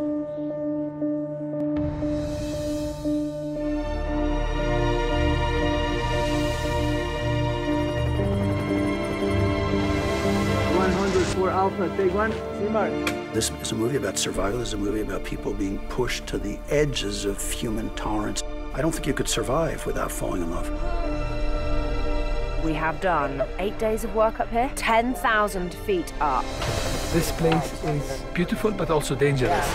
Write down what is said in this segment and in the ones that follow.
One hundred four Alpha, take one. C. This is a movie about survival. It's a movie about people being pushed to the edges of human tolerance. I don't think you could survive without falling in love. We have done eight days of work up here, 10,000 feet up. This place is beautiful but also dangerous.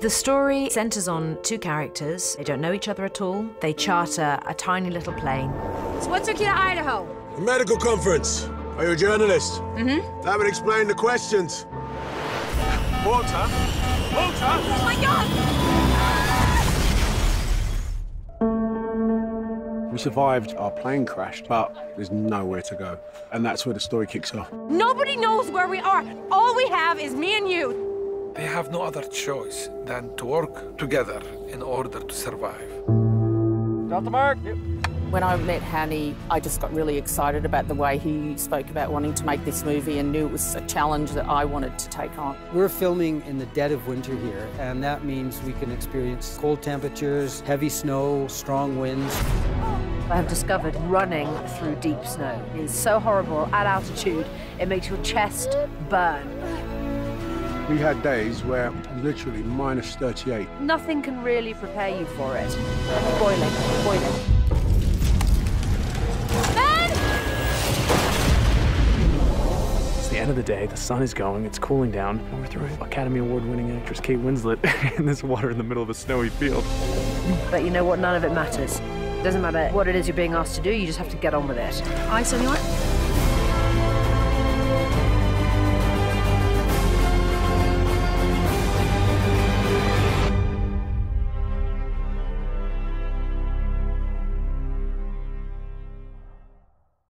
The story centers on two characters. They don't know each other at all. They charter a tiny little plane. So what took you to Idaho? A medical conference. Are you a journalist? Mm-hmm. That would explain the questions. Water? Water? Oh my God! We survived, our plane crashed, but there's nowhere to go. And that's where the story kicks off. Nobody knows where we are. All we have is me and you. They have no other choice than to work together in order to survive. Got the mark. When I met Hany, I just got really excited about the way he spoke about wanting to make this movie and knew it was a challenge that I wanted to take on. We're filming in the dead of winter here, and that means we can experience cold temperatures, heavy snow, strong winds. I have discovered running through deep snow is so horrible at altitude, it makes your chest burn. We had days where literally minus 38. Nothing can really prepare you for it. Boiling, boiling. End of the day, the sun is going, it's cooling down, and we're throwing Academy Award winning actress Kate Winslet in this water in the middle of a snowy field. But you know what? None of it matters. It doesn't matter what it is you're being asked to do, you just have to get on with it. Ice anyone?